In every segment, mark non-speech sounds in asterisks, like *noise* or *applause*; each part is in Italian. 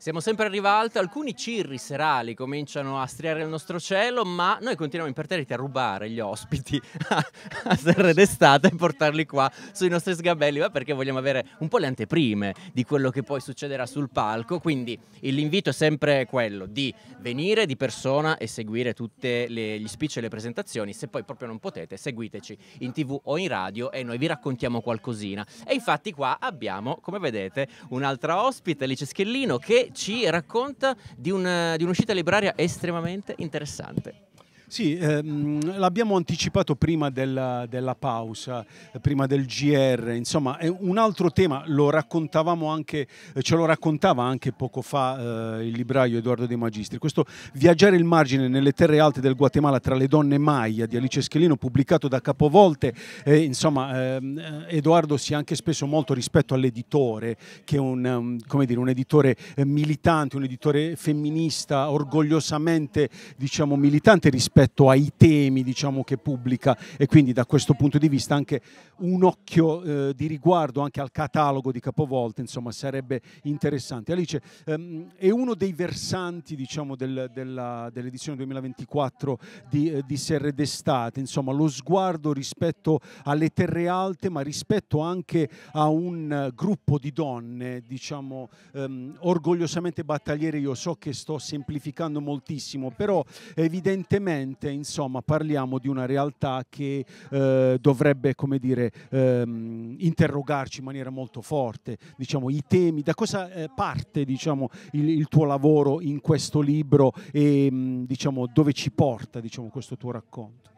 Siamo sempre a rivalto, alcuni cirri serali cominciano a striare il nostro cielo, ma noi continuiamo imperterriti a rubare gli ospiti *laughs* a, a Serre d'estate e portarli qua sui nostri sgabelli, ma perché vogliamo avere un po' le anteprime di quello che poi succederà sul palco. Quindi l'invito è sempre quello di venire di persona e seguire tutti gli speech e le presentazioni. Se poi proprio non potete, seguiteci in tv o in radio e noi vi raccontiamo qualcosina. E infatti qua abbiamo, come vedete, un'altra ospite, Alice Schellino, che ci racconta di, un, di un'uscita libraria estremamente interessante. Sì, ehm, l'abbiamo anticipato prima della, della, pausa, prima del GR, insomma è un altro tema, lo raccontavamo anche, ce lo raccontava anche poco fa eh, il libraio Edoardo De Magistri, questo Viaggiare il margine nelle terre alte del Guatemala tra le donne Maya di Alice Schelino pubblicato da Capovolte, eh, insomma ehm, Edoardo si è anche speso molto rispetto all'editore, che è un, um, dire, un editore eh, militante, un editore femminista, orgogliosamente diciamo militante rispetto rispetto ai temi diciamo, che pubblica. E quindi da questo punto di vista anche un occhio eh, di riguardo anche al catalogo di Capovolte insomma sarebbe interessante. Alice ehm, è uno dei versanti diciamo, del, dell'edizione 2024 di, eh, di Serre d'estate, insomma lo sguardo rispetto alle terre alte ma rispetto anche a un gruppo di donne diciamo ehm, orgogliosamente battagliere, io so che sto semplificando moltissimo però evidentemente sicuramente insomma, parliamo di una realtà che eh, dovrebbe come dire, ehm, interrogarci in maniera molto forte, diciamo, i temi, da cosa eh, parte diciamo, il, il, tuo lavoro in questo libro e mh, diciamo, dove ci porta diciamo, questo tuo racconto?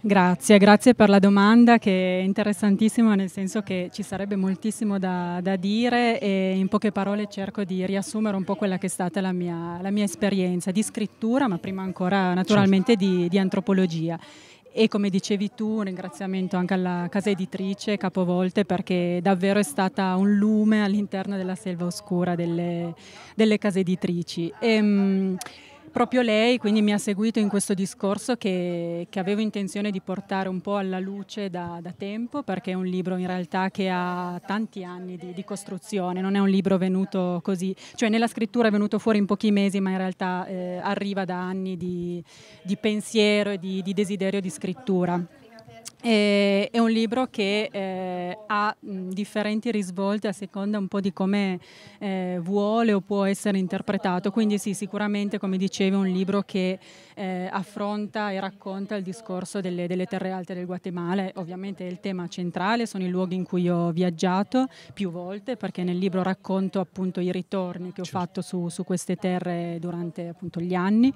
Grazie, grazie per la domanda che è interessantissima nel senso che ci sarebbe moltissimo da, da, dire e in poche parole cerco di riassumere un po' quella che è stata la mia, la mia esperienza di scrittura, ma prima ancora naturalmente certo. di, di antropologia. E come dicevi tu, un ringraziamento anche alla casa editrice Capovolte perché davvero è stata un lume all'interno della selva oscura delle, delle case editrici. E, ehm, proprio lei quindi mi ha seguito in questo discorso che, che avevo intenzione di portare un po' alla luce da, da, tempo perché è un libro in realtà che ha tanti anni di, di, costruzione, non è un libro venuto così, cioè nella scrittura è venuto fuori in pochi mesi ma in realtà eh, arriva da anni di, di pensiero e di, di desiderio di scrittura. E, è un libro che eh, ha mh, differenti risvolti a seconda un po' di come eh, vuole o può essere interpretato, quindi sì, sicuramente come dicevo è un libro che eh, affronta e racconta il discorso delle, delle, terre alte del Guatemala, ovviamente è il tema centrale, sono i luoghi in cui ho viaggiato più volte perché nel libro racconto appunto i ritorni che ho certo. fatto su, su queste terre durante appunto gli anni.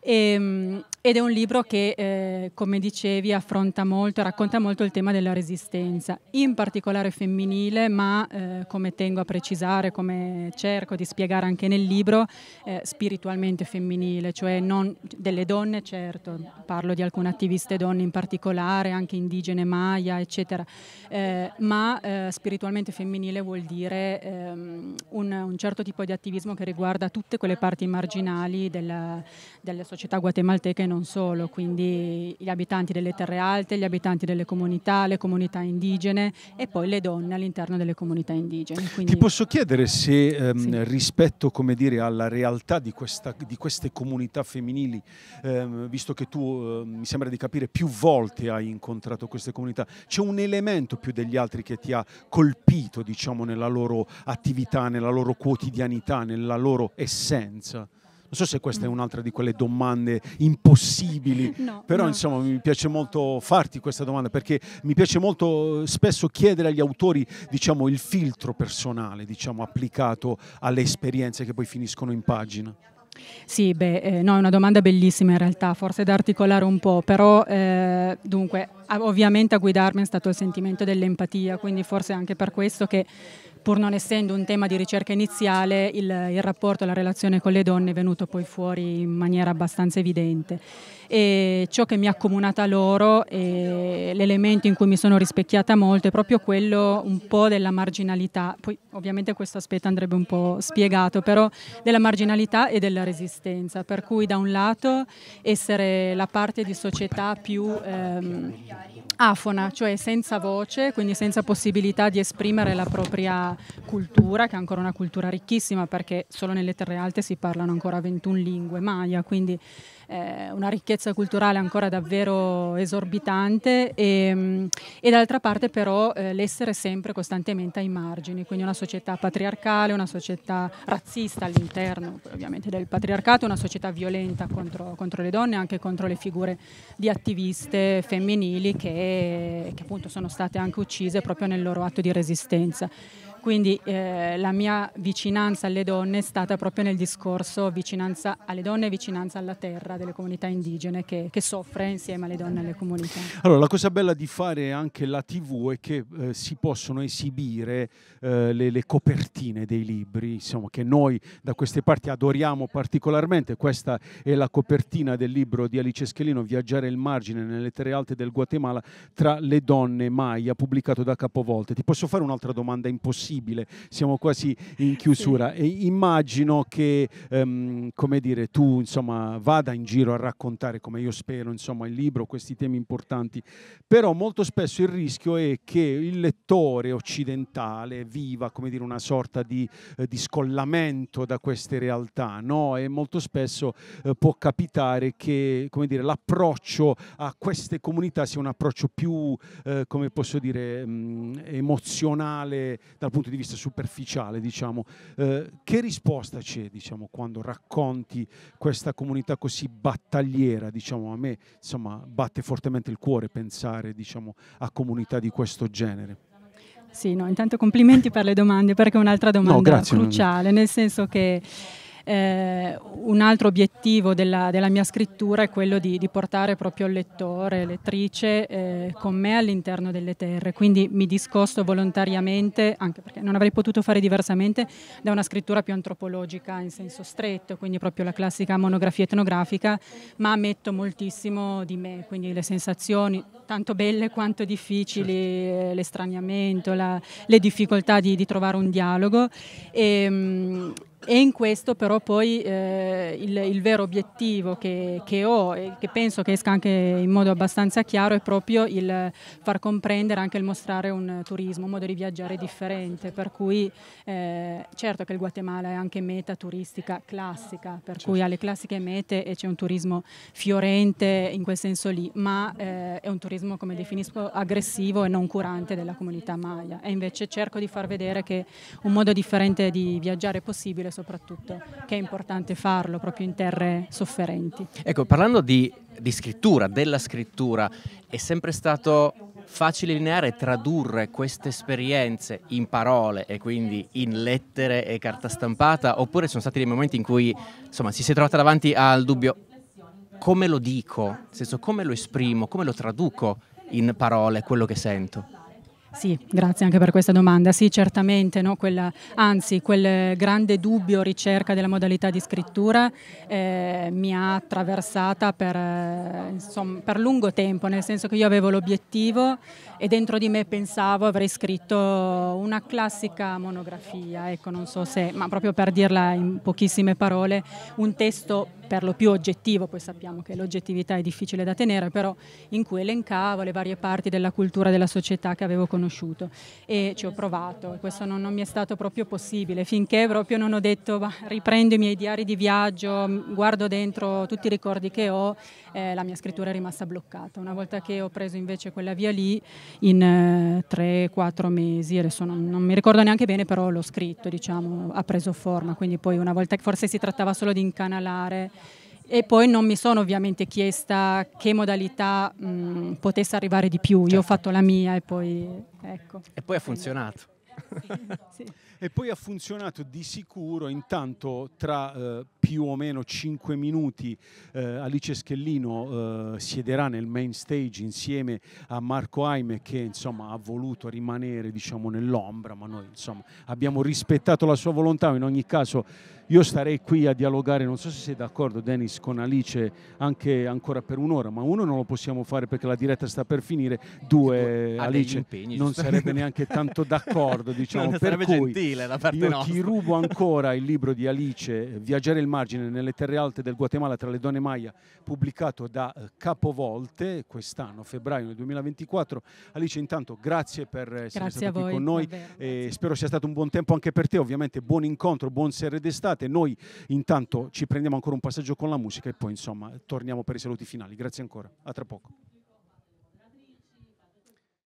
E, ehm, ed è un libro che, eh, come dicevi, affronta molto, racconta molto il tema della resistenza, in particolare femminile, ma eh, come tengo a precisare, come cerco di spiegare anche nel libro, eh, spiritualmente femminile, cioè non delle donne, certo, parlo di alcune attiviste donne in particolare, anche indigene, maya, eccetera, eh, ma eh, spiritualmente femminile vuol dire ehm, un, un, certo tipo di attivismo che riguarda tutte quelle parti marginali della, della società guatemalteca non solo, quindi gli abitanti delle terre alte, gli abitanti delle comunità, le comunità indigene e poi le donne all'interno delle comunità indigene. Quindi... Ti posso chiedere se ehm, sì. rispetto dire, alla realtà di, questa, di, queste comunità femminili, ehm, visto che tu ehm, mi sembra di capire più volte hai incontrato queste comunità, c'è un elemento più degli altri che ti ha colpito diciamo, nella loro attività, nella loro quotidianità, nella loro essenza? Non so se questa è un'altra di quelle domande impossibili, *laughs* no, però no. insomma mi piace molto farti questa domanda perché mi piace molto spesso chiedere agli autori diciamo, il filtro personale diciamo, applicato alle esperienze che poi finiscono in pagina. Sì, beh, eh, no, è una domanda bellissima in realtà, forse da articolare un po', però eh, dunque, ovviamente a guidarmi è stato il sentimento dell'empatia, quindi forse anche per questo che pur non essendo un tema di ricerca iniziale, il, il rapporto, la relazione con le donne è venuto poi fuori in maniera abbastanza evidente. E ciò che mi ha accomunata loro e l'elemento in cui mi sono rispecchiata molto è proprio quello un po' della marginalità, poi ovviamente questo aspetto andrebbe un po' spiegato, però della marginalità e della resistenza, per cui da un lato essere la parte di società più ehm, afona, cioè senza voce, quindi senza possibilità di esprimere la propria cultura, che è ancora una cultura ricchissima perché solo nelle terre alte si parlano ancora 21 lingue maya, quindi eh, una ricchezza culturale ancora davvero esorbitante e, mm, e d'altra parte però eh, l'essere sempre costantemente ai margini, quindi una società patriarcale, una società razzista all'interno ovviamente del patriarcato, una società violenta contro, contro le donne, anche contro le figure di attiviste femminili che, che appunto sono state anche uccise proprio nel loro atto di resistenza. Quindi eh, la mia vicinanza alle donne è stata proprio nel discorso vicinanza alle donne e vicinanza alla terra delle comunità indigene che, che soffre insieme alle donne e alle comunità. Allora, la cosa bella di fare anche la TV è che eh, si possono esibire eh, le, le, copertine dei libri, insomma, che noi da queste parti adoriamo particolarmente. Questa è la copertina del libro di Alice Schelino, Viaggiare il margine nelle terre alte del Guatemala tra le donne Maya, pubblicato da Capovolte. Ti posso fare un'altra domanda impossibile? Possibile, siamo quasi in chiusura sì. e immagino che um, come dire, tu insomma, vada in giro a raccontare, come io spero, insomma, il libro, questi temi importanti, però molto spesso il rischio è che il lettore occidentale viva come dire, una sorta di, eh, di scollamento da queste realtà no? e molto spesso eh, può capitare che come dire, l'approccio a queste comunità sia un approccio più, eh, come posso dire, mh, mm, emozionale dal punto punto di vista superficiale, diciamo, eh, che risposta c'è diciamo, quando racconti questa comunità così battagliera? Diciamo, a me insomma, batte fortemente il cuore pensare diciamo, a comunità di questo genere. Sì, no, intanto complimenti per le domande, perché è un'altra domanda no, grazie, cruciale, nel senso che eh, un altro obiettivo della, della, mia scrittura è quello di, di portare proprio il lettore, lettrice eh, con me all'interno delle terre, quindi mi discosto volontariamente, anche perché non avrei potuto fare diversamente, da una scrittura più antropologica in senso stretto, quindi proprio la classica monografia etnografica, ma metto moltissimo di me, quindi le sensazioni, tanto belle quanto difficili, certo. l'estraniamento, la, le difficoltà di, di, trovare un dialogo. E, ehm, e in questo però poi eh, il, il, vero obiettivo che, che, ho e che penso che esca anche in modo abbastanza chiaro è proprio il far comprendere, anche il mostrare un turismo, un modo di viaggiare differente, per cui eh, certo che il Guatemala è anche meta turistica classica, per certo. cui ha le classiche mete e c'è un turismo fiorente in quel senso lì, ma eh, è un turismo come definisco aggressivo e non curante della comunità maya e invece cerco di far vedere che un modo differente di viaggiare è possibile soprattutto, che è importante farlo proprio in terre sofferenti. Ecco, parlando di, di scrittura, della scrittura, è sempre stato facile e lineare tradurre queste esperienze in parole e quindi in lettere e carta stampata oppure sono stati dei momenti in cui insomma si è trovata davanti al dubbio come lo dico, nel senso come lo esprimo, come lo traduco in parole quello che sento? Sì, grazie anche per questa domanda. Sì, certamente, no? Quella, anzi, quel grande dubbio ricerca della modalità di scrittura eh, mi ha attraversata per, eh, insomma, per, lungo tempo, nel senso che io avevo l'obiettivo e dentro di me pensavo avrei scritto una classica monografia, ecco, non so se, ma proprio per dirla in pochissime parole, un testo per lo più oggettivo, poi sappiamo che l'oggettività è difficile da tenere, però in cui elencavo le varie parti della cultura della società che avevo conosciuto e ci ho provato, questo non, non mi è stato proprio possibile, finché proprio non ho detto riprendo i miei diari di viaggio, guardo dentro tutti i ricordi che ho, eh, la mia scrittura è rimasta bloccata. Una volta che ho preso invece quella via lì, in eh, 3-4 mesi, adesso non, non, mi ricordo neanche bene, però l'ho scritto, diciamo, ha preso forma, quindi poi una volta che forse si trattava solo di incanalare e poi non mi sono ovviamente chiesta che modalità mh, potesse arrivare di più. Certo. Io ho certo. fatto la mia e poi ecco. E poi ha funzionato. sì. *laughs* E poi ha funzionato di sicuro intanto tra eh, più o meno 5 minuti eh, Alice Schellino eh, siederà nel main stage insieme a Marco Aime che insomma ha voluto rimanere diciamo nell'ombra, ma noi insomma abbiamo rispettato la sua volontà, in ogni caso io starei qui a dialogare, non so se sei d'accordo Dennis, con Alice anche ancora per un'ora, ma uno non lo possiamo fare perché la diretta sta per finire, due Alice impegni, non sarebbe *laughs* neanche tanto d'accordo, diciamo, per cui gentile da parte io nostra. ti rubo ancora il libro di Alice, Viaggiare il margine nelle terre alte del Guatemala tra le donne Maya, pubblicato da eh, Capovolte quest'anno, febbraio del 2024. Alice, intanto grazie per essere grazie stata qui con noi, e spero sia stato un buon tempo anche per te, ovviamente buon incontro, buon serre d'estate. Noi intanto ci prendiamo ancora un passaggio con la musica e poi insomma torniamo per i saluti finali. Grazie ancora, a tra poco.